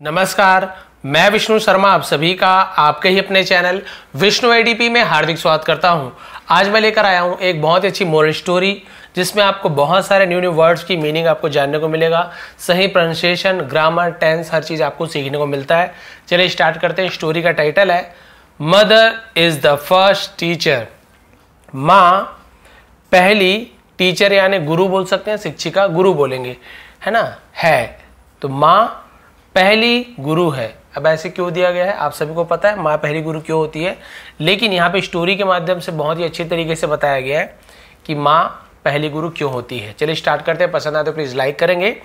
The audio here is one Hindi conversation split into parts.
नमस्कार, मैं विष्णु शर्मा आप सभी का आपके ही अपने चैनल विष्णु एडीपी में हार्दिक स्वागत करता हूँ। आज मैं लेकर आया हूँ एक बहुत ही अच्छी मोरल स्टोरी जिसमें आपको बहुत सारे न्यू न्यू वर्ड्स की मीनिंग आपको जानने को मिलेगा। सही प्रोनाउंसिएशन ग्रामर टेंस हर चीज़ आपको सीखने को मिलता है। चलिए स्टार्ट करते हैं। स्टोरी का टाइटल है mother is the first teacher माँ पहली टीचर यानी गुरु बोल सकते हैं, शिक्षिका गुरु बोलेंगे, है ना? है। तो माँ पहली गुरु है। अब ऐसे क्यों दिया गया है? आप सभी को पता है, माँ पहली गुरु क्यों होती है? लेकिन यहाँ पे स्टोरी के माध्यम से बहुत ही अच्छी तरीके से बताया गया है कि माँ पहली गुरु क्यों होती है। चलिए स्टार्ट करते हैं। पसंद आए तो प्लीज़ लाइक करेंगे।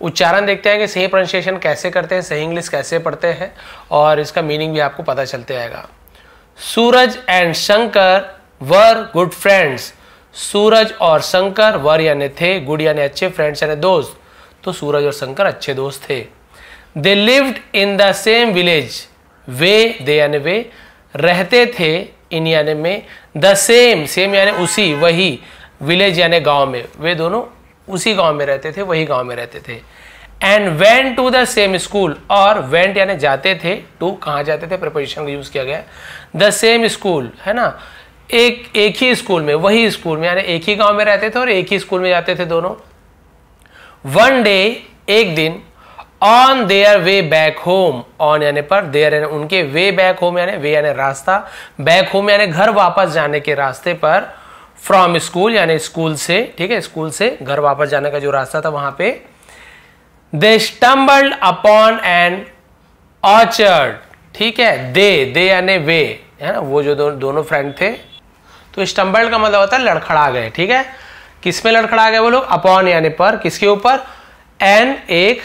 उच्चारण देखते हैं कि सही प्रोनाउंसिएशन कैसे करते हैं, सही इंग्लिश कैसे पढ़ते हैं और इसका मीनिंग भी आपको पता चलते आएगा। Suraj and Shankar were good friends Suraj और शंकर वर यानी थे, गुड यानी अच्छे फ्रेंड्स यानी दोस्त। तो सूरज और शंकर अच्छे दोस्त थे। They lived in the same village way, they यानी वे, रहते थे इन यानी में द सेम सेम यानी उसी, वही विलेज यानी गाँव में। वे दोनों उसी गाँव में रहते थे, वही गाँव में रहते थे। And went to the same school और वेंट यानी जाते थे टू कहाँ जाते थे? प्रपोजिशन का यूज़ किया गया। द सेम स्कूल है ना? एक एक ही स्कूल में, वही स्कूल में यानी एक ही गाँव में रहते थे और एक ही स्कूल में जाते थे दोनों। वन डे एक दिन on their way back home on यानी पर देयर यानी उनके वे बैक होम यानी वे यानी रास्ता बैक होम यानी घर वापस जाने के रास्ते पर फ्रॉम स्कूल यानी स्कूल से ठीक है स्कूल से घर वापस जाने का जो रास्ता था वहाँ पे they stumbled upon an orchard ठीक है दे दे यानी वे है ना वो जो दो, दोनों फ्रेंड थे तो स्टम्बल्ड का मतलब होता है लड़खड़ा गए ठीक है? किसमें लड़खड़ा गए वो लोग? अपॉन यानी पर किसके ऊपर? एन एक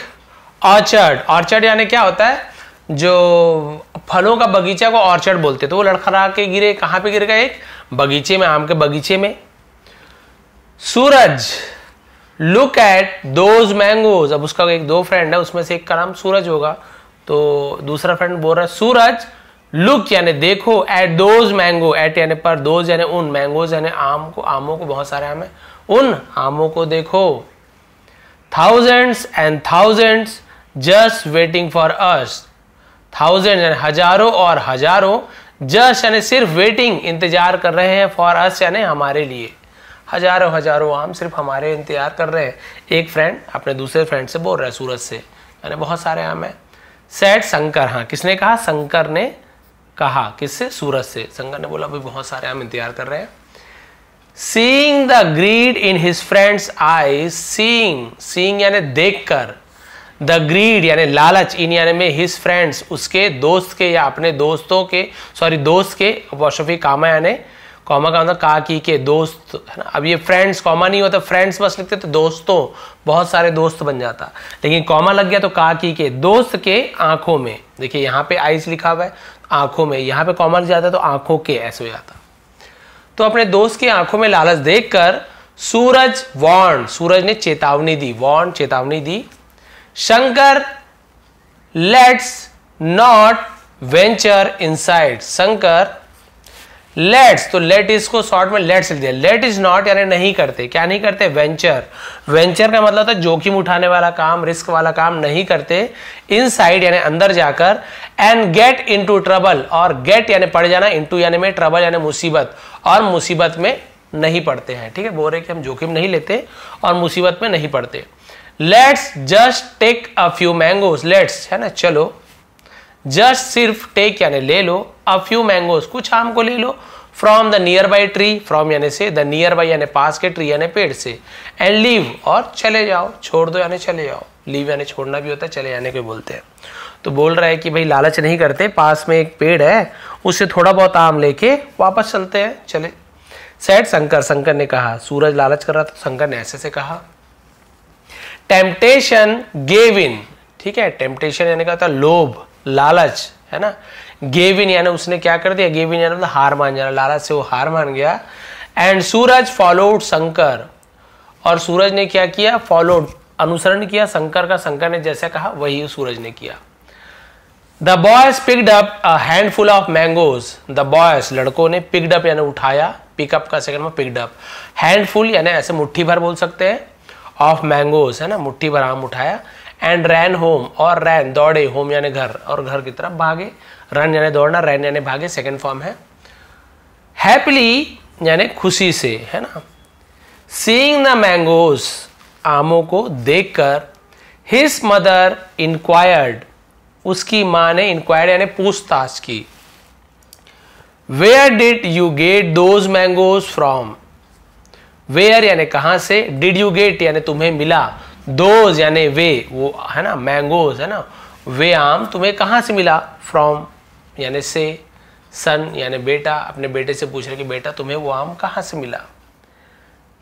ऑर्चर्ड। ऑर्चर्ड यानी क्या होता है? जो फलों का बगीचा को ऑर्चर्ड बोलते तो वो लड़खड़ा के गिरे, कहाँ पे गिर गए? एक बगीचे में, आम के बगीचे में। Suraj look at those mangoes अब उसका एक दो फ्रेंड है, उसमें से एक का नाम सूरज होगा। तो दूसरा फ्रेंड बोल रहा है, सूरज लुक यानी देखो एट दोज मैंगो एट यानी पर दोज यानी उन। मैंगोज यानी आम को, आमों को, बहुत सारे आम है। उन आमों को देखो। Thousands and thousands just waiting for us thousand यानी हज़ारों और हज़ारों जस्ट यानी सिर्फ़ वेटिंग इंतज़ार कर रहे हैं फॉर अस यानी हमारे लिए। हज़ारों हज़ारों आम सिर्फ़ हमारे इंतज़ार कर रहे हैं। एक फ्रेंड अपने दूसरे फ्रेंड से बोल रहा है सूरज से। यानी बहुत सारे आम है। सेट शंकर हाँ किसने कहा? शंकर ने कहा। किससे? सूरज से। शंकर ने बोला भाई बहुत सारे आम इंतज़ार कर रहे हैं। Seeing the greed in his friends eye seeing seeing यानी देखकर द ग्रीड यानी लालच, इन यानी में हिज फ्रेंड्स उसके दोस्त के या अपने दोस्तों के सॉरी दोस्त के वॉशफी कामा यानी कॉमा का मतलब का की, के दोस्त, है ना? अब ये फ्रेंड्स कॉमा नहीं होता फ्रेंड्स बस लिखते तो दोस्तों, बहुत सारे दोस्त बन जाता। लेकिन कॉमा लग गया तो का की, के दोस्त के आँखों में, देखिए यहाँ पे आइस लिखा हुआ है, आँखों में, यहाँ पे कॉमा लग जाता तो आँखों के, ऐसे हो जाता। तो अपने दोस्त की आँखों में लालच देखकर, सूरज वॉन्ड सूरज ने चेतावनी दी वॉन्ड चेतावनी दी Shankar let's not venture inside Shankar let's तो लेट इसको शॉर्ट में लेट्स लिख दिया। लेट इज़ नॉट यानी नहीं करते। क्या नहीं करते? वेंचर वेंचर का मतलब था जोखिम उठाने वाला काम रिस्क वाला काम नहीं करते। इन साइड यानी अंदर जाकर and get into trouble और गेट यानी पड़ जाना इनटू यानी में ट्रबल यानी मुसीबत, और मुसीबत में नहीं पड़ते हैं। ठीक है? बोल रहे कि हम जोखिम नहीं लेते, और मुसीबत में नहीं पड़ते। Let's just take a few mangoes let's है ना? चलो। जस्ट सिर्फ़ टेक यानी ले लो। अ फ्यू मैंगोज कुछ आम को ले लो। From the nearby tree from यानी से द नियर बाई यानी पास के ट्री यानी पेड़ से। एंड लीव और चले जाओ। छोड़ दो यानी चले जाओ। लीव यानी छोड़ना भी होता है, चले जाने को बोलते हैं। तो बोल रहा है कि भाई लालच नहीं करते, पास में एक पेड़ है, उससे थोड़ा बहुत आम लेके वापस चलते हैं, चले। सैड शंकर शंकर ने कहा, सूरज लालच कर रहा था? शंकर ने ऐसे से कहा टेम्पटेशन गेव इन ठीक है? टेम्पटेशन यानी कहता लोभ, लालच, है ना? गेव इन यानी उसने क्या कर दिया? गेव इन यानी मतलब हार मान जाना, लालच से वो हार मान गया। And Suraj followed Shankar. और सूरज ने क्या किया? फॉलोड अनुसरण किया, शंकर का, शंकर ने जैसा कहा, वही सूरज ने किया। The boys picked up handful of mangoes the boys लड़कों ने पिकड अप यानी उठाया। पिकअप का सेकंड में पिकड अप हैंडफुल यानी ऐसे मुट्ठी भर बोल सकते हैं। ऑफ़ मैंगोज है ना, मुट्ठी भर आम उठाया एंड रैन होम और रैन दौड़े होम यानी घर, और घर की तरफ़ भागे। रन यानी दौड़ना रैन यानी भागे सेकेंड फॉर्म है। हैप्पीली यानी खुशी से, है ना। सीइंग द मैंगोज आमों को देखकर हिज मदर इंक्वायर्ड उसकी माँ ने इंक्वायर्ड यानी पूछताछ की। Where did you get those mangoes from where, यानी कहाँ से? डिड यू गेट यानी तुम्हें मिला। दोज यानी वे, वो, है ना मैंगोज है ना। वे आम तुम्हें कहाँ से मिला? फ्रॉम यानी से सन यानी बेटा, अपने बेटे से पूछ रहे कि बेटा, तुम्हें वो आम कहाँ से मिला?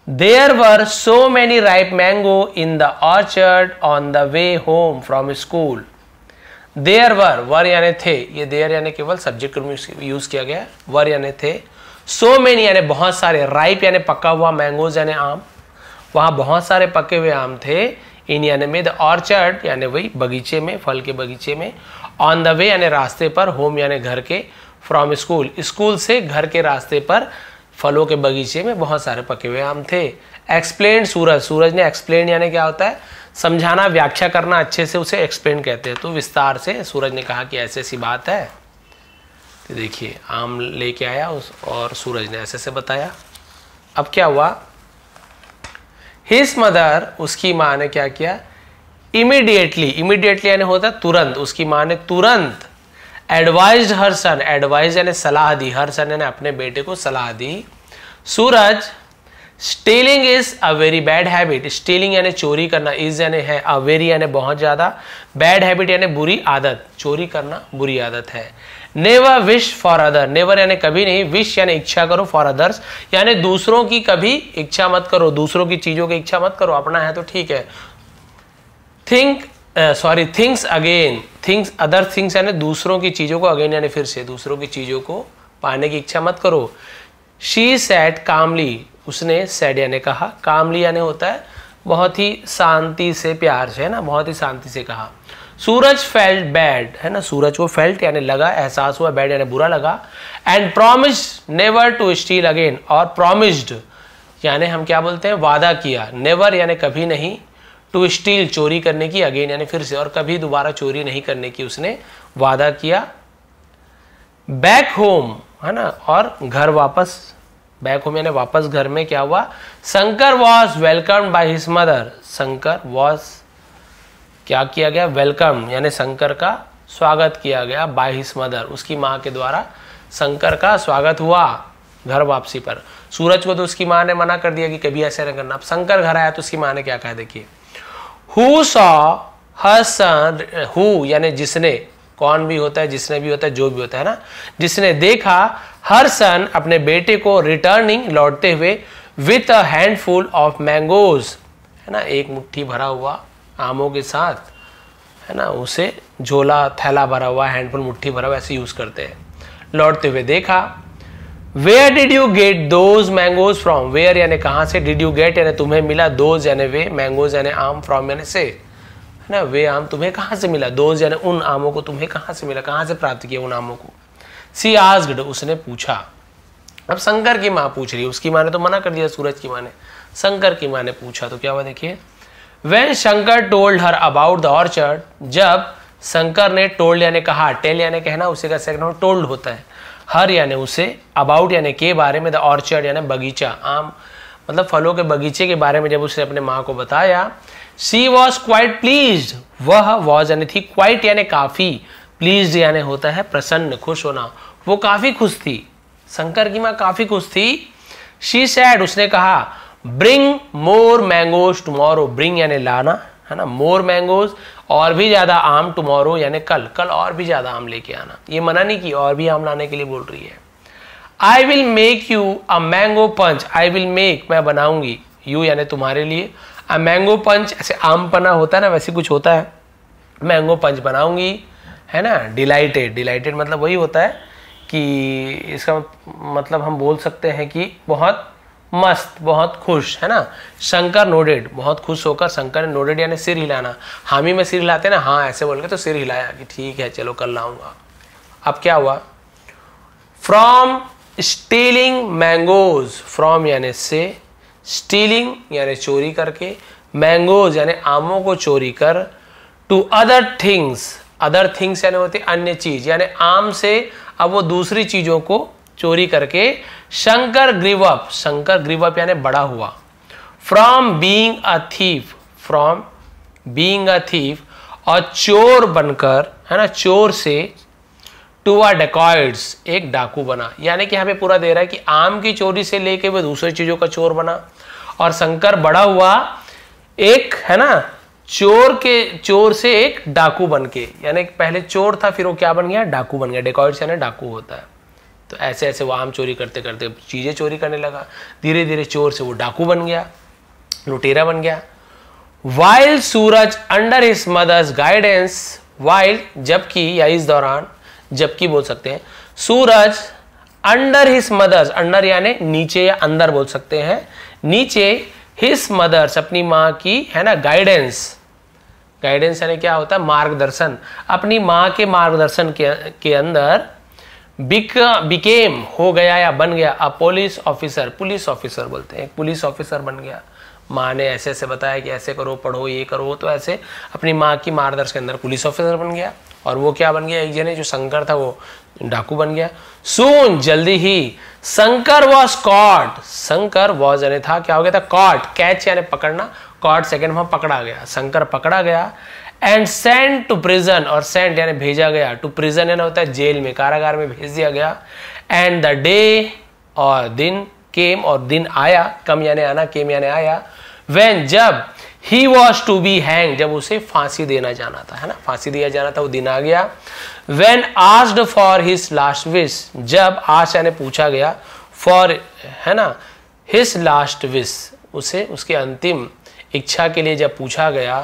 There were so many ripe mango in the orchard on the way home from school there were were यानी थे। ये देयर यानी केवल सब्जेक्ट यूज़ किया गया वर यानी थे। सो मैनी यानी बहुत सारे राइप यानी पका हुआ मैंगोज यानी आम। वहाँ बहुत सारे पके हुए आम थे। इन, यानी में द ऑर्चर्ड यानी वही बगीचे में, फल के बगीचे में। ऑन द वे यानी रास्ते पर होम यानी घर के फ्रॉम स्कूल स्कूल से घर के रास्ते पर, फलों के बगीचे में बहुत सारे पके हुए आम थे। एक्सप्लेन सूरज। सूरज ने एक्सप्लेन यानी क्या होता है? समझाना, व्याख्या करना अच्छे से उसे एक्सप्लेन कहते हैं। तो विस्तार से सूरज ने कहा कि ऐसी ऐसी बात है। तो देखिए, आम लेके आया उस और सूरज ने ऐसे से बताया। अब क्या हुआ? हिज मदर उसकी माँ ने क्या किया? इमीडिएटली इमीडिएटली यानी होता है तुरंत, उसकी माँ ने तुरंत एडवाइज हर सन एडवाइज यानी सलाह दी। हर सन ने अपने बेटे को सलाह दी। Suraj stealing is a very bad habit stealing यानी चोरी करना इज़ यानी है अ वेरी यानी बहुत ज़्यादा। बैड हैबिट यानी बुरी आदत। चोरी करना बुरी आदत है। Never wish for other never यानी कभी नहीं विश यानी इच्छा करो फॉर अदर्स यानी दूसरों की कभी इच्छा मत करो, दूसरों की चीज़ों की इच्छा मत करो, अपना है तो ठीक है। Think sorry things again things other things यानी दूसरों की चीज़ों को अगेन यानी फिर से दूसरों की चीज़ों को पाने की इच्छा मत करो। शी सैड कामली उसने सैड यानी कहा। कामली यानी होता है, बहुत ही शांति से प्यार से, है ना? बहुत ही शांति से कहा। सूरज फेल्ट बैड है ना? सूरज को फेल्ट यानी लगा, एहसास हुआ बैड यानी बुरा लगा। And promise never to steal again और प्रोमिस्ड यानी हम क्या बोलते हैं? वादा किया। नेवर यानी कभी नहीं टू स्टील चोरी करने की अगेन यानी फिर से, और कभी दोबारा चोरी नहीं करने की उसने वादा किया। बैक होम है ना? और घर वापस। बैक होम यानी वापस घर में क्या हुआ? Shankar was welcome by his mother Shankar was क्या किया गया? वेलकम यानी शंकर का स्वागत किया गया बाय हिज मदर उसकी माँ के द्वारा शंकर का स्वागत हुआ घर वापसी पर। सूरज को तो उसकी माँ ने मना कर दिया कि कभी ऐसे नहीं करना। अब शंकर घर आया तो उसकी माँ ने क्या कहा? देखिए who saw her son who यानी जिसने, कौन भी होता है, जिसने भी होता है, जो भी होता है ना, जिसने देखा हर सन अपने बेटे को रिटर्निंग लौटते हुए with a handful of mangoes है ना, एक मुट्ठी भरा हुआ आमों के साथ, है ना, उसे झोला, थैला भरा हुआ, हैंडफुल मुट्ठी भरा हुआ, ऐसे यूज़ करते हैं। लौटते हुए देखा where did you get those mangoes from where यानी कहाँ से डिड यू गेट यानी तुम्हें मिला दोज यानी वे मैंगोज यानी आम फ्रॉम यानी से, है ना, वे आम तुम्हें कहाँ से मिला? दोज यानी उन आमों को तुम्हें कहाँ से मिला? कहाँ से प्राप्त किया उन आमों को? सी आजगड उसने पूछा। अब शंकर की माँ पूछ रही है, उसकी माँ ने तो मना कर दिया, सूरज की माँ ने। शंकर की माँ ने पूछा तो क्या हुआ देखिए? When Shankar told her about the orchard जब शंकर ने टोल्ड यानी कहा टेल यानी कहना, उसी का सेकंड टोल्ड होता है। हर यानी उसे अबाउट यानी के बारे में द ऑर्चर्ड यानी बगीचा, आम मतलब फलों के बगीचे के बारे में जब उसने अपने माँ को बताया सी वॉज़ क्वाइट प्लीज़ वह वॉज़ यानी थी क्वाइट यानी काफ़ी प्लीज़ यानी होता है, प्रसन्न, खुश होना। वो काफ़ी खुश थी। शंकर की माँ काफ़ी खुश थी। शी सैड उसने कहा bring more mangoes tomorrow bring यानी लाना, है ना? मोर मैंगोज और भी ज़्यादा आम टुमारो यानी कल। कल और भी ज़्यादा आम लेके आना। ये मना नहीं की और भी आम लाने के लिए बोल रही है। I will make you a mango punch I will make मैं बनाऊँगी यू यानी तुम्हारे लिए अ मैंगो पंच ऐसे आम पना होता है ना, वैसे कुछ होता है। मैंगो पंच बनाऊँगी, है ना? डिलाइटेड डिलाइटेड मतलब वही होता है कि इसका मतलब हम बोल सकते हैं कि बहुत मस्त, बहुत खुश, है ना? शंकर नोडेड बहुत खुश होकर शंकर ने नोडेड यानी सिर हिलाना। हामी में सिर हिलाते ना? हाँ ऐसे बोल के तो सिर हिलाया कि ठीक है, चलो कल लाऊँगा। अब क्या हुआ? फ्रॉम स्टीलिंग मैंगोज फ्रॉम यानी से स्टीलिंग यानी चोरी करके मैंगोज यानी आमों को चोरी कर to other things other things यानी होते अन्य चीज़, यानी आम से अब वो दूसरी चीज़ों को चोरी करके शंकर ग्रीवअप शंकर ग्रीवअप यानी बड़ा हुआ। From being a thief from being a thief और चोर बनकर, है ना, चोर से टू आ डेकॉइड्स एक डाकू बना। यानी कि यहाँ पे पूरा दे रहा है कि आम की चोरी से लेके वो दूसरी चीज़ों का चोर बना। और शंकर बड़ा हुआ, एक, है ना, चोर के, चोर से एक डाकू बन के। यानी पहले चोर था, फिर वो क्या बन गया? डाकू बन गया। डेकॉइड्स यानी डाकू होता है। तो ऐसे ऐसे वो आम चोरी करते करते चीज़ें चोरी करने लगा। धीरे धीरे चोर से वो डाकू बन गया लुटेरा बन गया। While Suraj under his mother's guidance while जबकि या इस दौरान जबकि बोल सकते हैं Suraj under his mother's under यानी नीचे या अंदर बोल सकते हैं नीचे हिज मदर्स अपनी माँ की है ना गाइडेंस गाइडेंस यानी क्या होता है? मार्गदर्शन। अपनी माँ के मार्गदर्शन के, के अंदर बिकेम हो गया या बन गया a police officer police officer बोलते हैं। पुलिस ऑफिसर बन गया। माँ ने ऐसे ऐसे बताया कि ऐसे करो, पढ़ो, ये करो तो ऐसे अपनी माँ की मार्गदर्शन के अंदर पुलिस ऑफिसर बन गया। और वो क्या बन गया? एक जने जो शंकर था, वो डाकू बन गया। सुन जल्दी ही, Shankar was caught Shankar was यानी था, क्या हो गया था? कॉट कैच यानी पकड़ना। कॉट सेकेंड में पकड़ा गया। शंकर पकड़ा गया। एंड सेंड टू प्रिजन और सेंड यानी भेजा गया टू प्रिजन यानी होता है जेल में, कारागार में भेज दिया गया। एंड द डे और दिन केम और दिन आया, कम यानी आना केम यानी आया वेन जब he was to be hang जब उसे फांसी देना जाना था, है ना? फांसी दिया जाना था, वो दिन आ गया। When asked for his last wish जब आज यानी पूछा गया फॉर है ना? हिज लास्ट विश उसे, उसके अंतिम इच्छा के लिए जब पूछा गया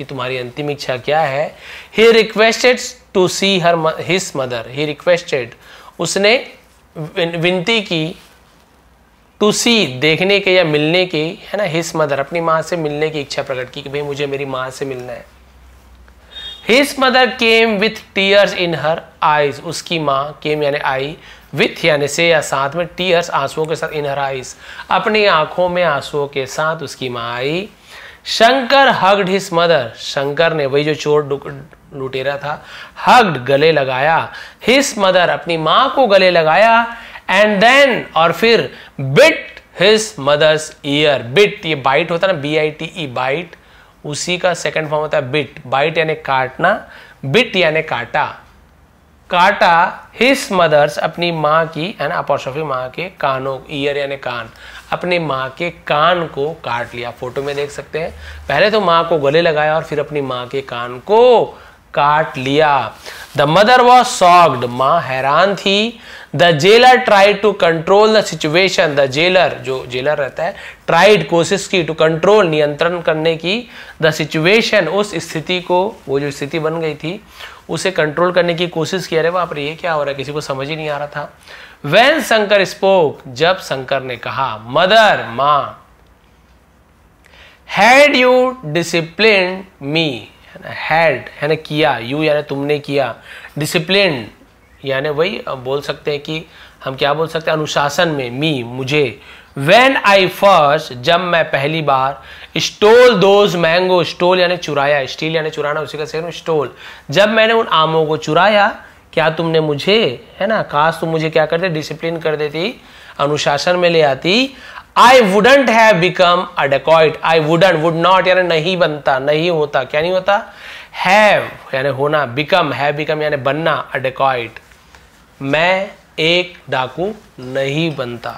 कि तुम्हारी अंतिम इच्छा क्या है? He requested to see her his mother he requested उसने विनती की टू सी देखने के या मिलने की, है ना हिस मदर अपनी माँ से मिलने की इच्छा प्रकट की कि भाई मुझे मेरी माँ से मिलना है। His mother came with tears in her eyes उसकी माँ केम यानी आई विथ यानी से या साथ में टीयर्स आंसुओं के साथ इन हर आईज अपनी आँखों में आंसुओं के साथ उसकी माँ आई। Shankar hugged his mother Shankar ने वही जो चोर लुटेरा था हग्ड गले लगाया। हिस मदर अपनी माँ को गले लगाया एंड देन और फिर bit his mother's ear bit ये बाइट होता है ना B I T E bite उसी का सेकंड फॉर्म होता है बिट बाइट यानी काटना बिट यानी काटा। काटा हिस मदर्स अपनी माँ की ना अपोस्ट्रोफी माँ के कानों ईयर यानी कान, अपने माँ के कान को काट लिया। फ़ोटो में देख सकते हैं। पहले तो माँ को गले लगाया और फिर अपनी माँ के कान को काट लिया। द मदर वॉज़ सॉक्ड माँ हैरान थी। The jailer tried to control the situation the jailer जो जेलर रहता है ट्राइड कोशिश की टू कंट्रोल नियंत्रण करने की। द सिचुएशन उस स्थिति को, वो जो स्थिति बन गई थी, उसे कंट्रोल करने की कोशिश की। अरे वहाँ पर ये क्या हो रहा है? किसी को समझ ही नहीं आ रहा था। वैन शंकर स्पोक जब शंकर ने कहा, मदर, माँ had you discipline me had है ना? किया। यू यानी तुमने किया। डिसिप्लिन यानी वही बोल सकते हैं कि हम क्या बोल सकते हैं? अनुशासन में। मी मुझे। वेन आई फ़र्स्ट जब मैं पहली बार स्टोल दोज मैंगो स्टोल यानी चुराया। स्टील यानी चुराना, उसी का सेकंड स्टोल जब मैंने उन आमों को चुराया, क्या तुमने मुझे, है ना? काश तुम मुझे क्या करते डिसिप्लिन कर देती। अनुशासन में ले आती। I wouldn't have become a dacoit I wouldn't would not यानी नहीं बनता, नहीं होता। क्या नहीं होता? हैव यानी होना बिकम है बिकम यानी बनना अ डेकॉइट मैं एक डाकू नहीं बनता।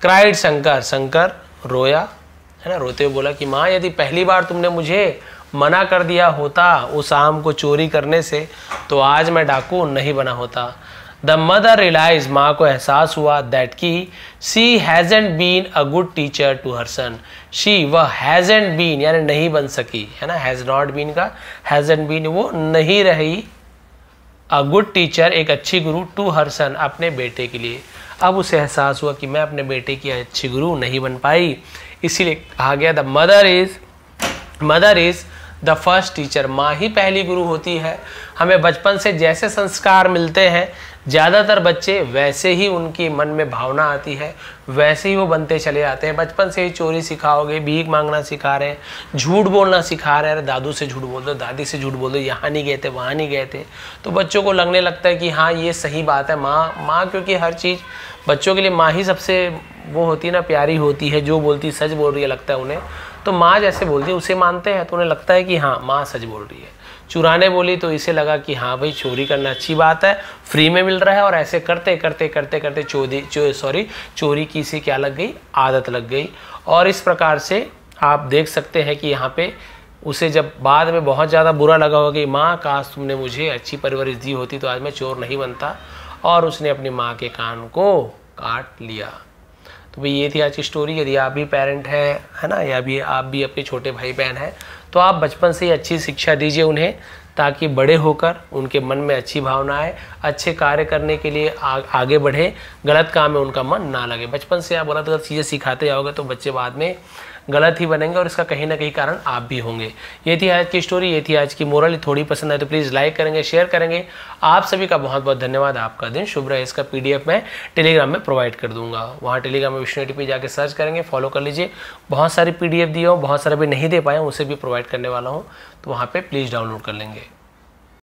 क्राइड शंकर शंकर रोया। है ना, रोते हुए बोला कि माँ, यदि पहली बार तुमने मुझे मना कर दिया होता उस आम को चोरी करने से तो आज मैं डाकू नहीं बना होता। द मदर रियलाइज़ माँ को एहसास हुआ दैट की she hasn't been a good teacher to her son she वह हैजेंट बीन यानी नहीं बन सकी, है ना? हैज़ नॉट बीन का हैजेंट बीन वो नहीं रही अ गुड टीचर एक अच्छी गुरु टू हर सन अपने बेटे के लिए। अब उसे एहसास हुआ कि मैं अपने बेटे की अच्छी गुरु नहीं बन पाई। इसीलिए कहा गया the mother is mother is the first teacher माँ ही पहली गुरु होती है। हमें बचपन से जैसे संस्कार मिलते हैं, ज़्यादातर बच्चे वैसे ही उनकी मन में भावना आती है, वैसे ही वो बनते चले जाते हैं। बचपन से ही चोरी सिखाओगे, भीख मांगना सिखा रहे हैं, झूठ बोलना सिखा रहे हैं। दादू से झूठ बोल दो, दादी से झूठ बोल दो, यहाँ नहीं गए थे, वहाँ नहीं गए थे। तो बच्चों को लगने लगता है कि हाँ ये सही बात है। माँ माँ क्योंकि हर चीज़ बच्चों के लिए माँ ही सबसे वो होती है ना, प्यारी होती है, जो बोलती, सच बोल रही है, लगता है उन्हें। तो माँ जैसे बोलती है, उसे मानते हैं तो उन्हें लगता है कि हाँ माँ सच बोल रही है। चुराने बोली तो इसे लगा कि हाँ भाई, चोरी करना अच्छी बात है, फ्री में मिल रहा है और ऐसे करते करते करते करते चोरी, चो, सॉरी, चोरी की से क्या लग गई? आदत लग गई। और इस प्रकार से आप देख सकते हैं कि यहाँ पे उसे जब बाद में बहुत ज़्यादा बुरा लगा होगा कि, माँ, काश तुमने मुझे अच्छी परवरिश दी होती तो आज मैं चोर नहीं बनता। और उसने अपनी माँ के कान को काट लिया। तो भाई ये थी आज की स्टोरी यदि आप भी पेरेंट हैं है ना या भी आप भी अपने छोटे भाई बहन हैं तो आप बचपन से ही अच्छी शिक्षा दीजिए उन्हें ताकि बड़े होकर उनके मन में अच्छी भावना आए अच्छे कार्य करने के लिए आ, आगे बढ़े गलत काम में उनका मन ना लगे। बचपन से आप गलत गलत चीज़ें सिखाते जाओगे तो बच्चे बाद में गलत ही बनेंगे और इसका कहीं ना कहीं कारण आप भी होंगे। ये थी आज की स्टोरी ये थी आज की मोरल थोड़ी पसंद आए तो प्लीज़ लाइक करेंगे शेयर करेंगे। आप सभी का बहुत बहुत धन्यवाद। आपका दिन शुभ रहे। इसका पीडीएफ मैं टेलीग्राम में प्रोवाइड कर दूँगा। वहाँ टेलीग्राम में विष्णु टी जाकर सर्च करेंगे फॉलो कर लीजिए। बहुत सारी पी डी दिए हो, बहुत सारे भी नहीं दे पाए उसे भी प्रोवाइड करने वाला हूँ। तो वहाँ पर प्लीज़ डाउनलोड कर लेंगे।